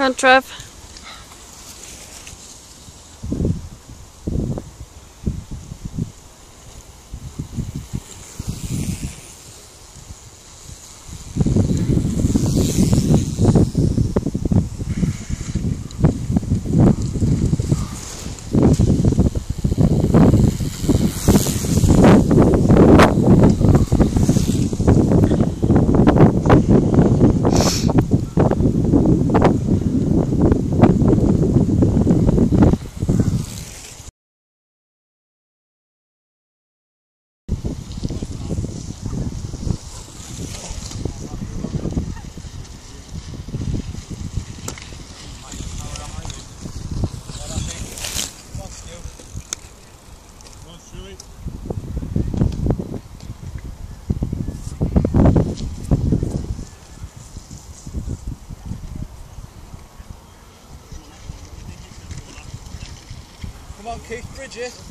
On, Trev. Come Keith, Bridget. Well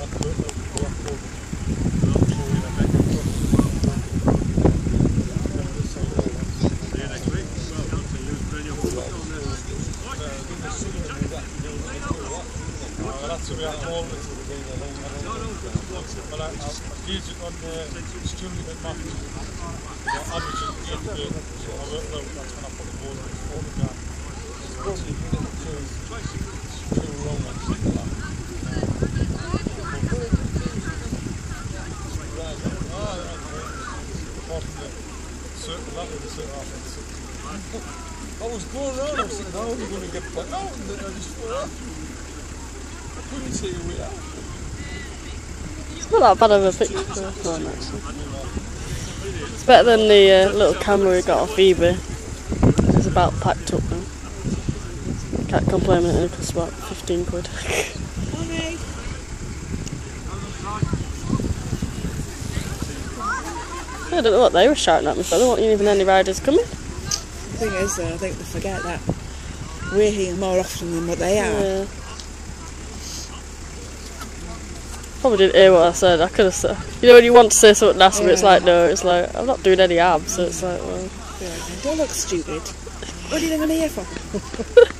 Well, that's the way I call it. Well, I, I've used it on the student at Matthews. Yeah, average it, yeah, the, so I work out that's when I put the ball on the phone again. Supposed to be two, two wrong ones. Right, ah, right, right. Apart from the circle, that was the circle after I was going around, I was thinking, how are we going to get back out? And then I just flew out. I couldn't see a way out. It's not that bad of a picture for a phone, actually. It's better than the uh, little camera we got off eBay. It's about packed up now. Can't complain when it costs about 15 quid. I don't know what they were shouting at me for. There weren't even any riders coming. The thing is, though, I think they forget that we're here more often than what they are. Yeah. Probably didn't hear what I said. I could have said. You know when you want to say something nasty, but it's like no. It's like I'm not doing any abs, so it's like well. Like, Don't look stupid. What do you think I'm here for?